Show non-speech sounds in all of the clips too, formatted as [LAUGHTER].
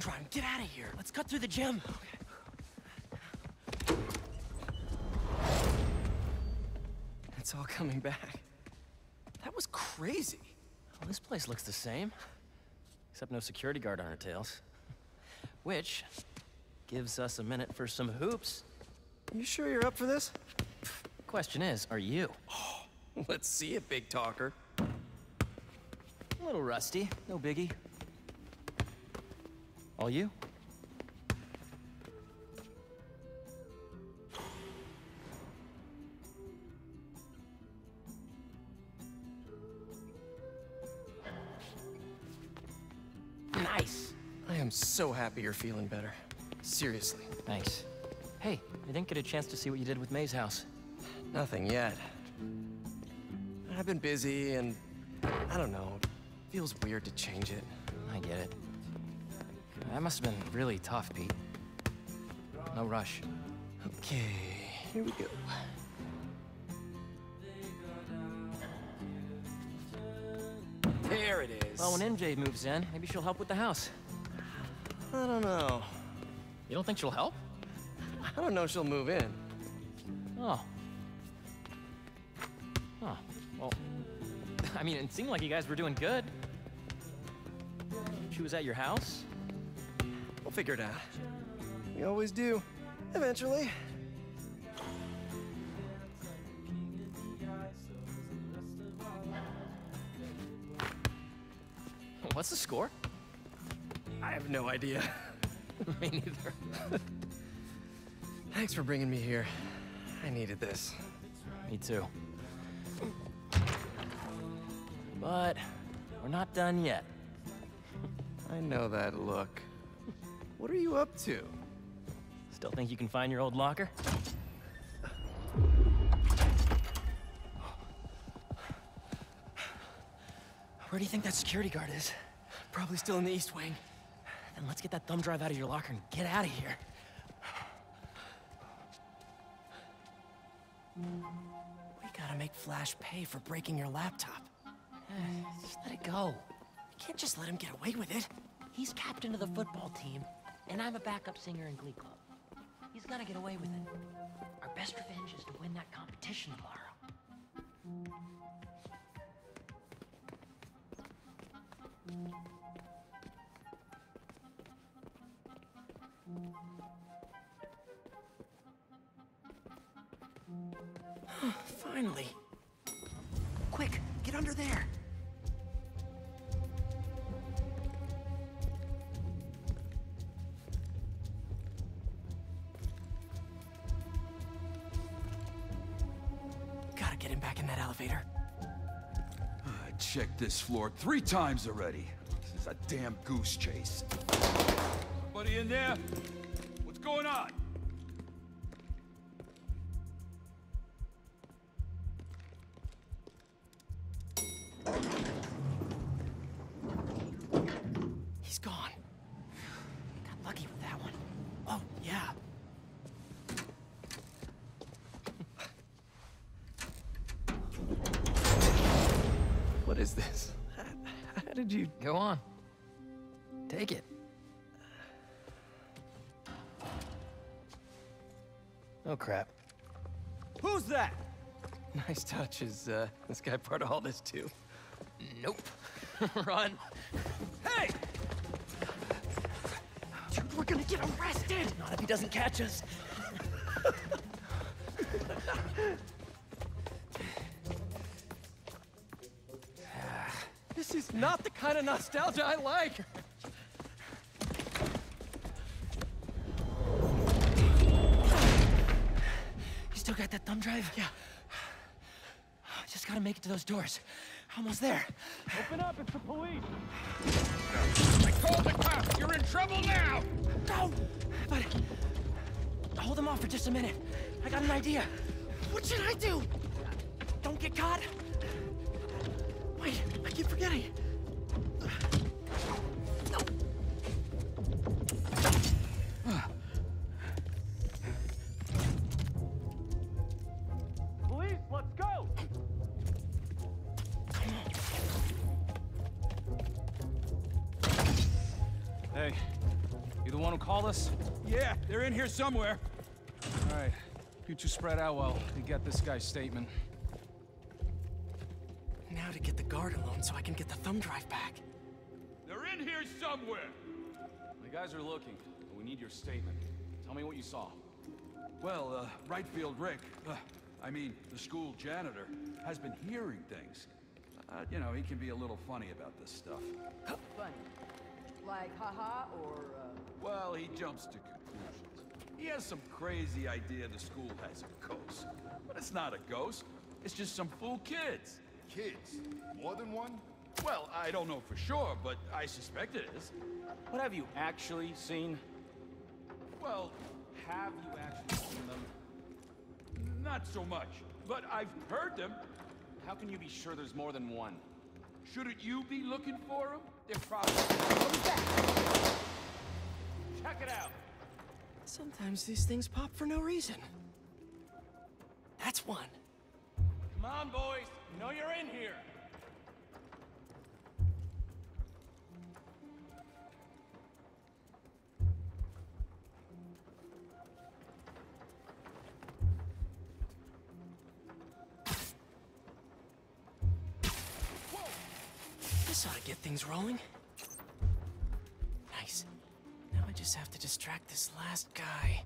gotta grab that thumb drive get out of here. Let's cut through the gym. It's all coming back. That was crazy. Well, this place looks the same. Except no security guard on our tails. Which gives us a minute for some hoops. You sure you're up for this? Question is, are you? [GASPS] Let's see it, big talker. A little rusty, no biggie. All you? Nice. I am so happy you're feeling better. Seriously. Thanks. Hey, I didn't get a chance to see what you did with May's house. Nothing yet. I've been busy and I don't know. Feels weird to change it. I get it. That must have been really tough, Pete. No rush. Okay, here we go. There it is. Well, when MJ moves in, maybe she'll help with the house. I don't know. You don't think she'll help? I don't know if she'll move in. Oh. Oh, well, [LAUGHS] I mean, it seemed like you guys were doing good. She was at your house? We'll figure it out. We always do. Eventually. What's the score? I have no idea. [LAUGHS] Me neither. Thanks for bringing me here. I needed this. Me too. But we're not done yet. I know that look. What are you up to? Still think you can find your old locker? Where do you think that security guard is? Probably still in the East Wing. Then let's get that thumb drive out of your locker and get out of here. We gotta make Flash pay for breaking your laptop. Eh, just let it go. You can't just let him get away with it. He's captain of the football team, and I'm a backup singer in Glee Club. He's gonna get away with it. Our best revenge is to win that competition tomorrow. Finally. Quick, get under there. Checked this floor three times already. This is a damn goose chase. Somebody in there? Who's that? Nice touch. Is uh, this guy part of all this too? Nope. [LAUGHS] Run. Hey! Dude, we're gonna get arrested! Not if he doesn't catch us. This is not the kind of nostalgia I like! Got that thumb drive? Yeah. Just gotta make it to those doors. Almost there. Open up, it's the police! I called the cops! You're in trouble now! Go! But hold them off for just a minute. I got an idea. What should I do? Don't get caught. Wait, I keep forgetting. Let's go! Hey, you the one who called us? Yeah, they're in here somewhere. All right. You two spread out while we get this guy's statement. Now to get the guard alone so I can get the thumb drive back. They're in here somewhere. The guys are looking. but We need your statement. Tell me what you saw. Well, uh, right field Rick, uh, I mean, the school janitor, has been hearing things. Uh, you know, he can be a little funny about this stuff. Funny. Like, haha, or, uh... Well, he jumps to conclusions. He has some crazy idea the school has a ghost. But it's not a ghost. It's just some fool kids. Kids? More than one? Well, I don't know for sure, but I suspect it is. What have you actually seen? Well, Have you actually seen them? Not so much. But I've heard them. How can you be sure there's more than one? Shouldn't you be looking for them? They're probably... Check it out! Sometimes these things pop for no reason. That's one. Come on, boys! You know you're in here! Get things rolling. Nice. Now I just have to distract this last guy.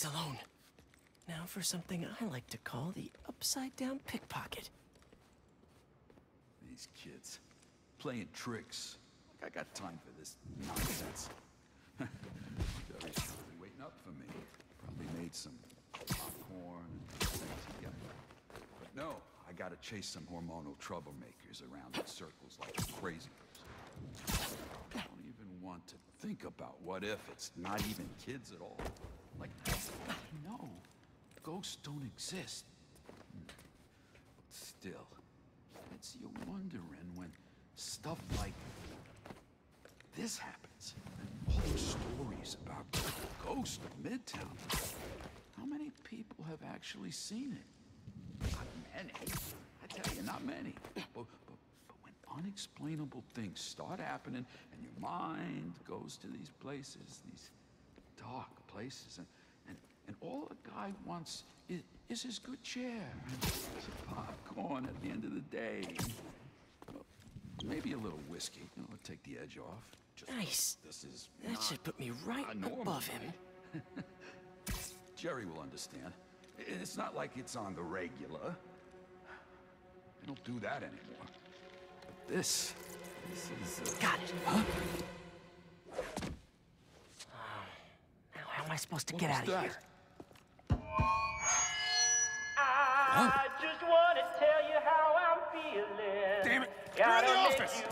He's alone. Now for something I like to call the upside down pickpocket. These kids. Playing tricks. I got time for this nonsense. [LAUGHS] Jerry's probably waiting up for me. Probably made some popcorn. But no, I gotta chase some hormonal troublemakers around in circles like a crazy person. I don't even want to think about what if it's not even kids at all. Like, no, ghosts don't exist. But Still, it's you wondering when stuff like this happens. All those stories about ghosts of Midtown. How many people have actually seen it? Not many. I tell you, not many. But, but, but when unexplainable things start happening and your mind goes to these places, these dark places, and, and, and all a guy wants is, is his good chair and some popcorn at the end of the day. Well, maybe a little whiskey, you know, take the edge off. Just, Nice. This is That should put me right normal above him. [LAUGHS] Jerry will understand. It's not like it's on the regular. They don't do that anymore. But this, this is. Uh, Got it. Now, how am I supposed to what get was out of here? I just want to tell you how I'm feeling. Damn it, Gotta you're in the make office.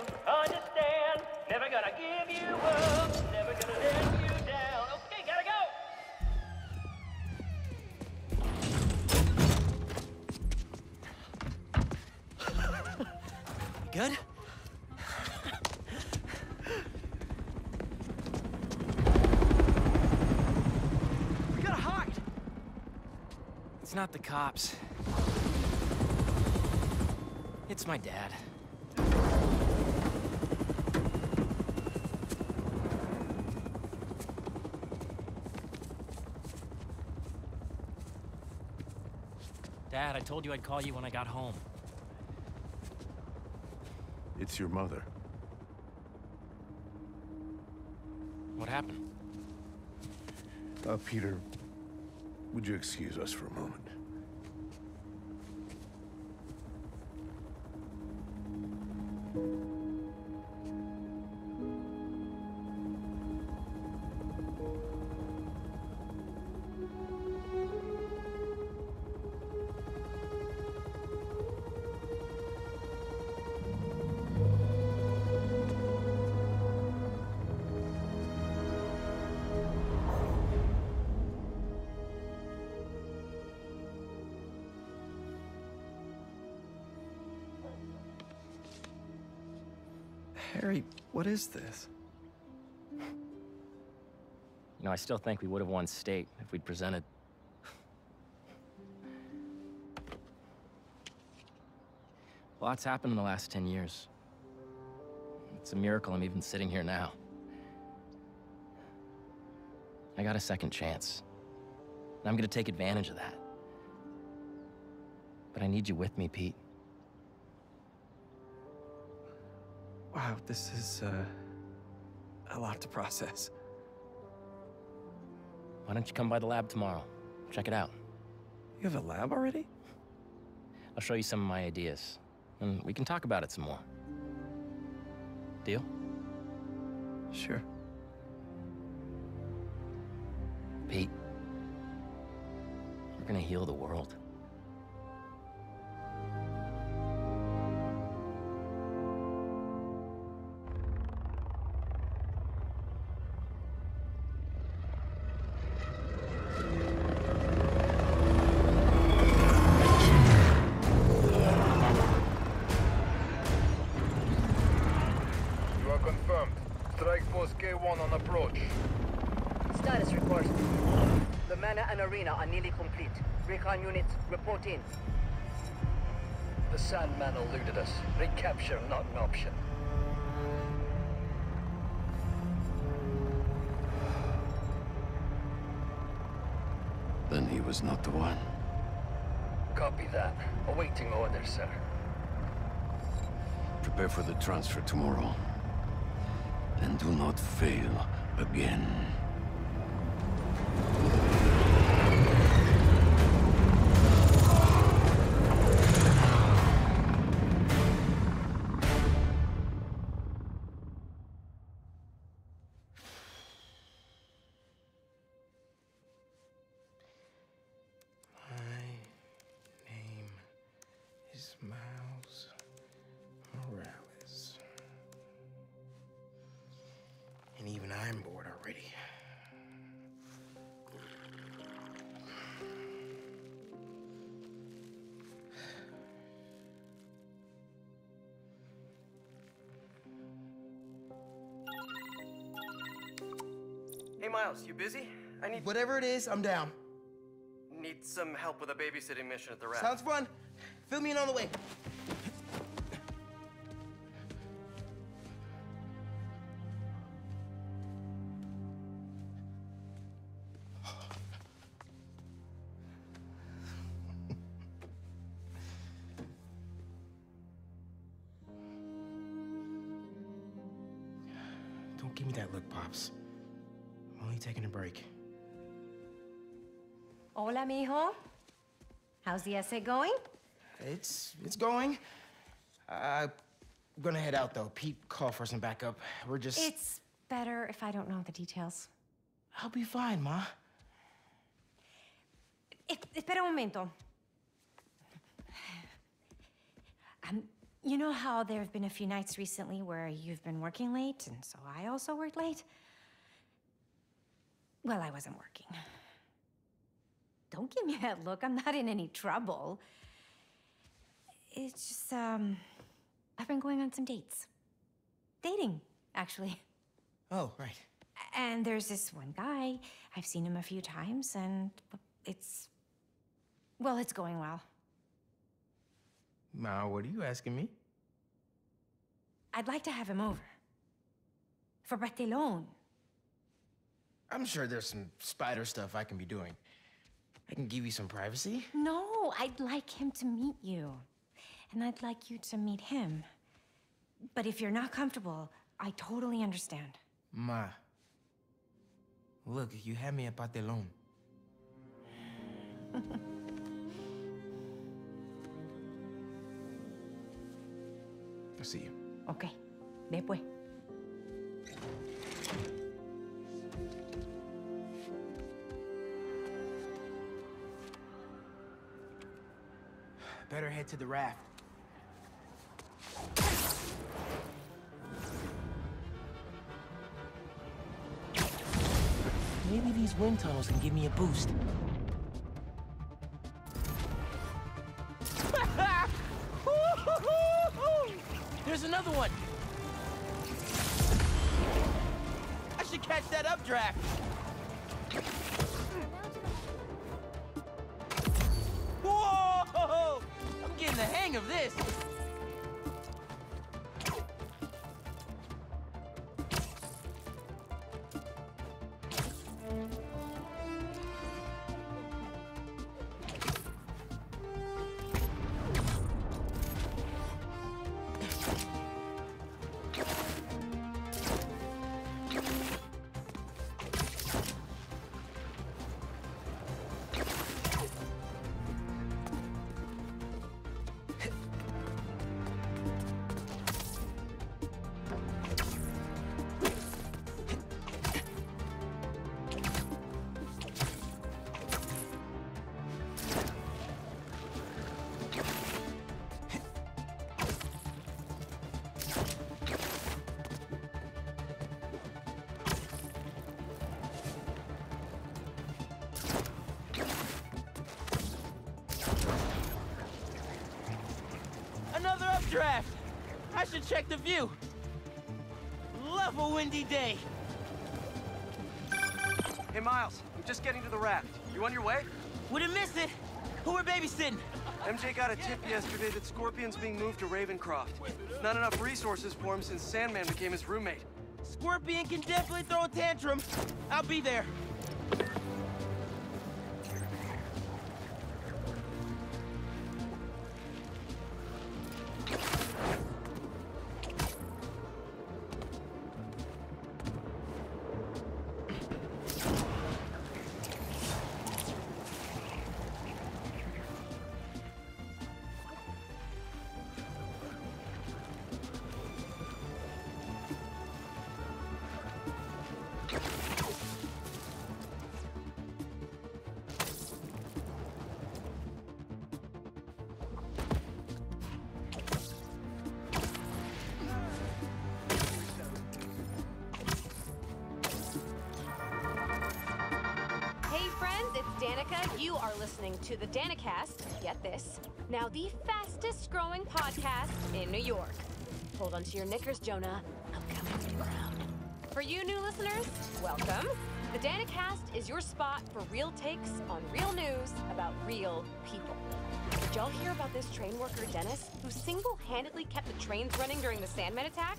Not the cops. It's my dad. Dad, I told you I'd call you when I got home. It's your mother. What happened? Uh, Peter, would you excuse us for a moment? What is this? You know, I still think we would have won state if we'd presented. Lots happened in the last 10 years. It's a miracle I'm even sitting here now. I got a second chance. And I'm gonna take advantage of that. But I need you with me, Pete. Wow, this is, uh, a lot to process. Why don't you come by the lab tomorrow? Check it out. You have a lab already? I'll show you some of my ideas. And we can talk about it some more. Deal? Sure. Pete, we're gonna heal the world. Strike Force K1 on approach. Status report. The mana and arena are nearly complete. Recon units, report in. The Sandman eluded us. Recapture not an option. Then he was not the one. Copy that. Awaiting orders, sir. Prepare for the transfer tomorrow. And do not fail again. Hey, Miles, you busy? I need Whatever it is, I'm down. need some help with a babysitting mission at the raft. Sounds fun. Fill me in on the way. The essay going? It's it's going. Uh, I'm gonna head out though. Pete called for some backup. We're just. It's better if I don't know the details. I'll be fine, ma. Es- espera un momento. Um, you know how there have been a few nights recently where you've been working late, and so I also worked late? Well, I wasn't working. Don't give me that look. I'm not in any trouble. It's just, um, I've been going on some dates. Dating, actually. Oh, right. And there's this one guy. I've seen him a few times, and it's. Well, it's going well. Ma, what are you asking me? I'd like to have him over. For pastelón. I'm sure there's some spider stuff I can be doing. I can give you some privacy. No, I'd like him to meet you. And I'd like you to meet him. But if you're not comfortable, I totally understand. Ma. Look, you had me at pastelón. I'll see you. Ok, después. Better head to the raft. Maybe these wind tunnels can give me a boost. Should check the view. Love a windy day. Hey, Miles, I'm just getting to the raft. You on your way? Wouldn't miss it. Who are babysitting? MJ got a tip yesterday that Scorpion's being moved to Ravencroft. Not enough resources for him since Sandman became his roommate. Scorpion can definitely throw a tantrum. I'll be there. To the Danikast. Get this. Now the fastest growing podcast in New York. Hold on to your knickers, Jonah. I'm coming. For you new listeners, welcome. The Danikast is your spot for real takes on real news about real people. Did y'all hear about this train worker, Dennis, who single-handedly kept the trains running during the Sandman attack?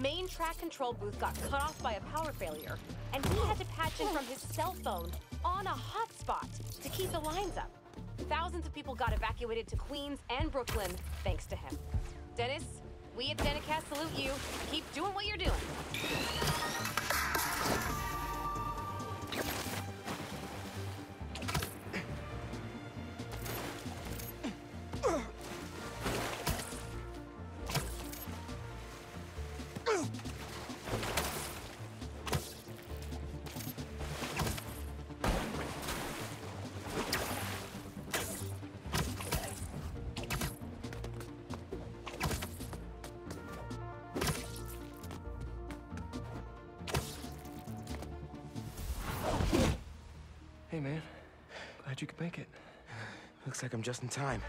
Main track control booth got cut off by a power failure, and he had to patch in from his cell phone on a hotspot to keep the lines up. Thousands of people got evacuated to Queens and Brooklyn thanks to him. Dennis, we at Danikast salute you. Keep doing what you're doing. You could make it. Looks like I'm just in time.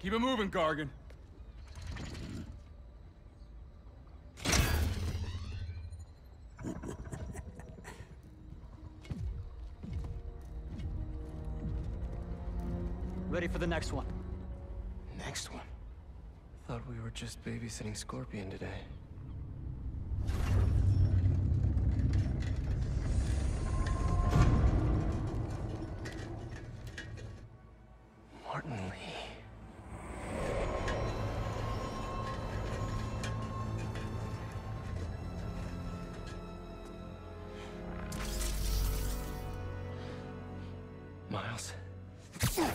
Keep it moving, Gargan. For the next one. Next one. Thought we were just babysitting Scorpion today. Martin Lee. Miles. Miles.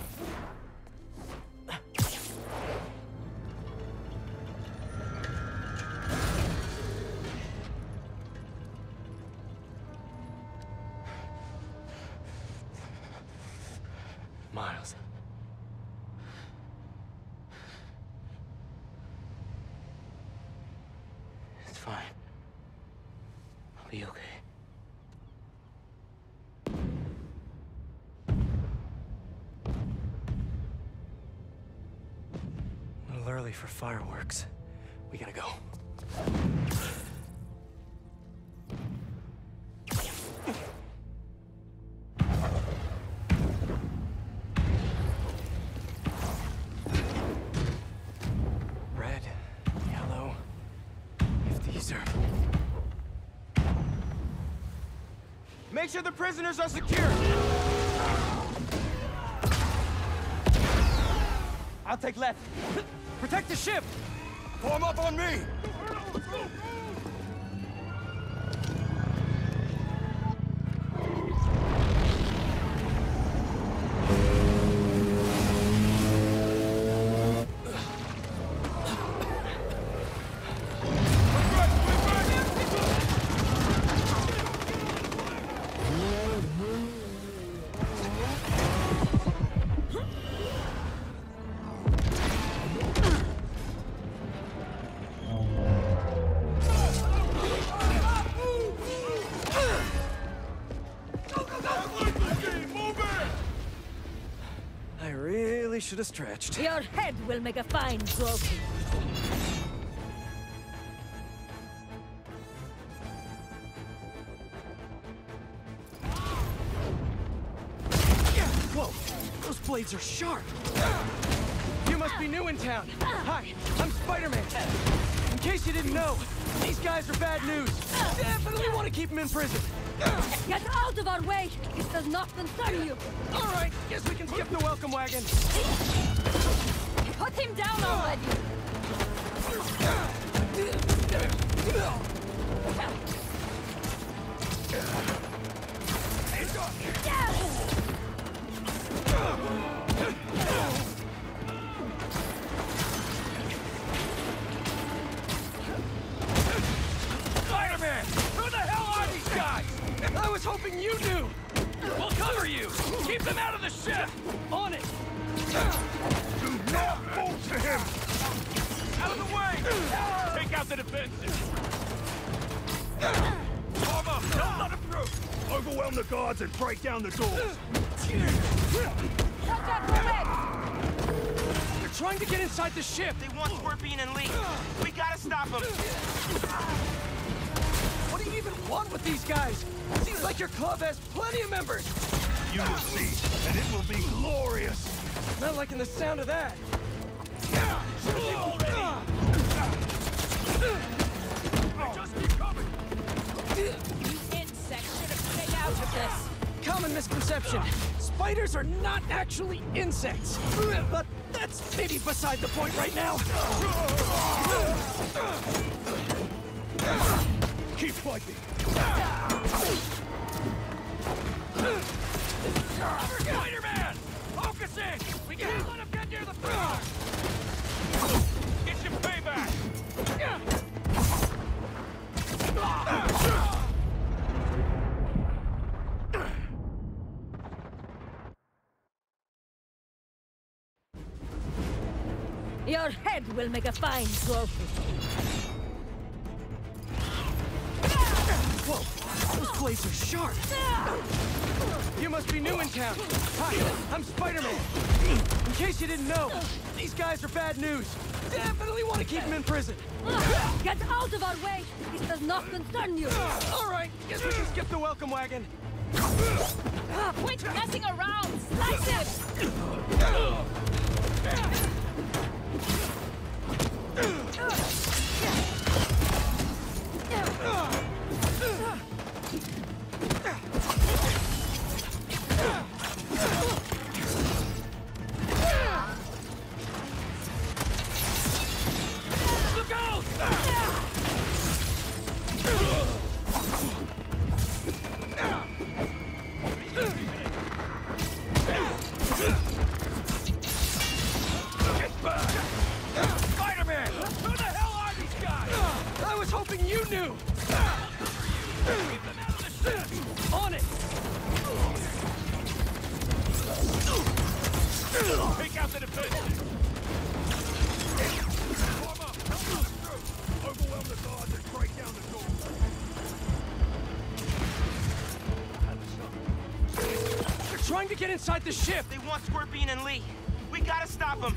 For fireworks. We gotta go. Red, yellow. If these are. Make sure the prisoners are secure. I'll take left. Protect the ship. Form up on me. Should have stretched. Your head will make a fine trophy. Whoa! Those blades are sharp! You must be new in town. Hi, I'm Spider-Man. In case you didn't know, these guys are bad news. Definitely want to keep them in prison. Get out of our way! This does not concern you! All right, guess we can skip the welcome wagon. Put him down already! Spider-Man! I you do! We'll cover you. Keep them out of the ship. On it. Do not move to him! Out of the way. Take out the defenses. Form up! Don't let him through! Overwhelm the guards and break down the doors! They're trying to get inside the ship. They want Scorpion and Lee. We gotta stop them. What do you even want with these guys? Seems like your club has plenty of members. You will see, and it will be glorious! Not liking the sound of that. Just keep coming! Insects should have stayed out of this! Common misconception. Spiders are not actually insects. But that's maybe beside the point right now. Keep fighting! Spider-Man! Focusing! We can't let him get near the front! Get your payback! Your head will make a fine trophy. Whoa, those blades are sharp. You must be new in town. Hi, I'm Spider-Man. In case you didn't know, these guys are bad news. Definitely want to keep them in prison. Get out of our way. This does not concern you. All right, guess we can skip the welcome wagon. Quit messing around! Slice it. Ugh! Hoping you knew! On it! Take out the defense! Overwhelm the guards and break down the door! They're trying to get inside the ship! They want Scorpion and Lee. We gotta stop them.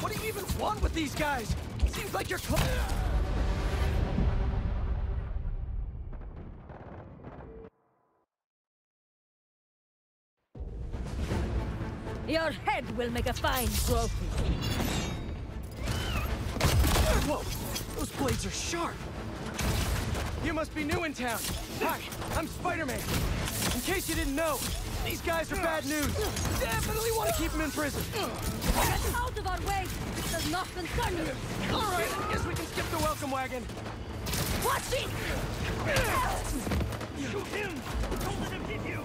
What do you even want with these guys? Seems like you're cl- Your head will make a fine trophy. Whoa! Those blades are sharp! You must be new in town. Hi, I'm Spider-Man. In case you didn't know, these guys are bad news. Definitely want to keep them in prison. Get out of our way! This does not concern you! All right, I guess we can skip the welcome wagon. Watch it! Shoot him! Don't let him hit you!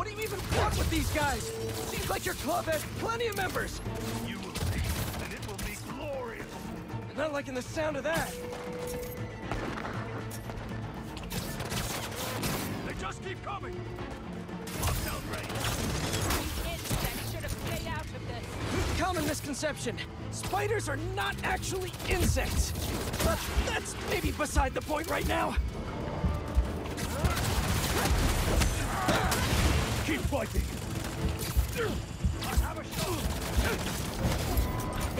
What do you even want with these guys? Seems like your club has plenty of members. You will see, and it will be glorious! Not liking the sound of that. They just keep coming! Lockdown range! Insects should have stayed out of this. Common misconception. Spiders are not actually insects. But that's maybe beside the point right now. Keep fighting! I have a shot!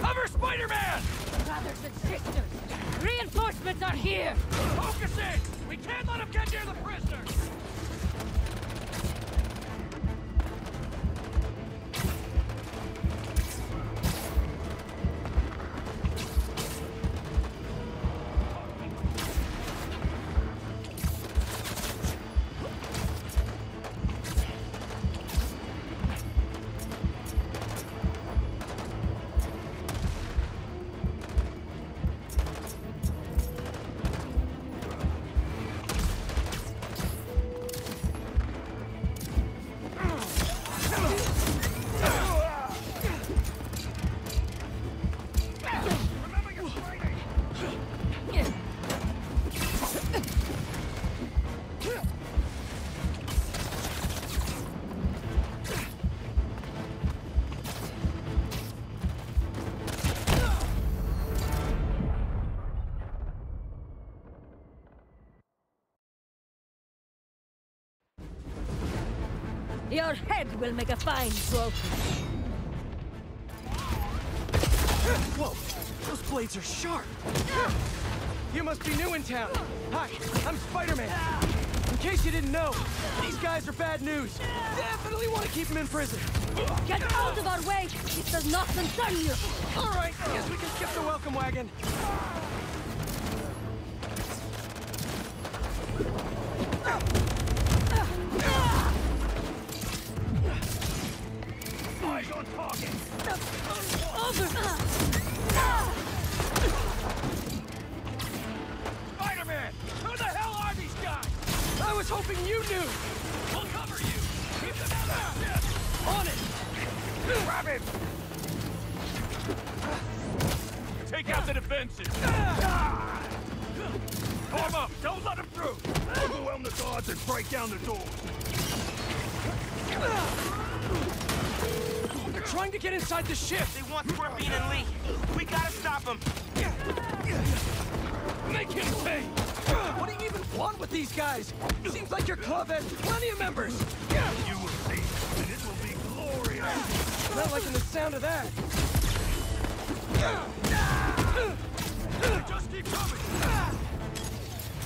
Cover Spider-Man! Brothers and sisters, reinforcements are here! Focus in! We can't let him get near the prisoner! Your head will make a fine trophy. Whoa! Those blades are sharp. You must be new in town. Hi, I'm Spider-Man. In case you didn't know, these guys are bad news. Definitely want to keep them in prison. Get out of our way! This does not concern you! All right, I guess we can skip the welcome wagon. Spider-Man! Who the hell are these guys? I was hoping you knew. We'll cover you! Keep! On it! Grab him! Take out the defenses! Form up! Don't let them through! Overwhelm the guards and break down the doors! They're trying to get inside the ship. They want Scorpion and Li. We gotta stop them. Make him pay. What do you even want with these guys? Seems like your club has plenty of members. You will see, and it will be glorious! Not liking the sound of that. Just keep coming!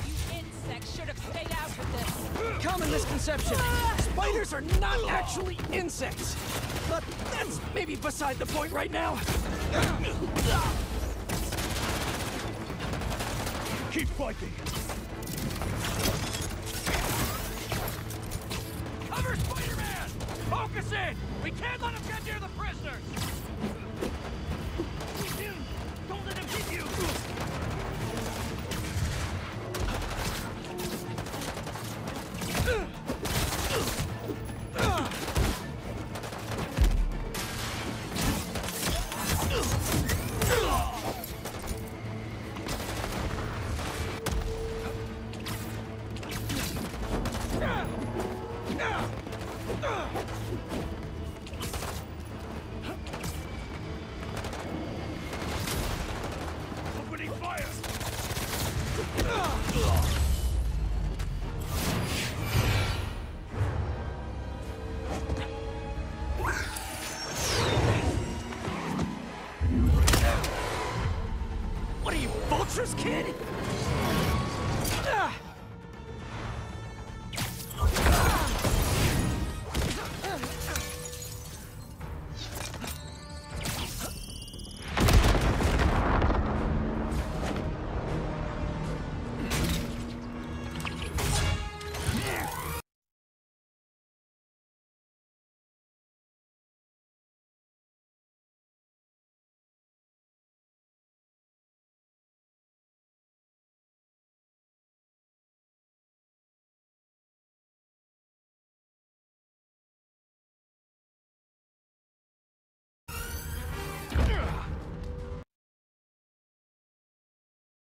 You insects should have stayed out of this. Common misconception. Spiders are not actually insects. But that's maybe beside the point right now. Keep fighting! Cover Spider-Man! Focus in! We can't let him get near the prisoners!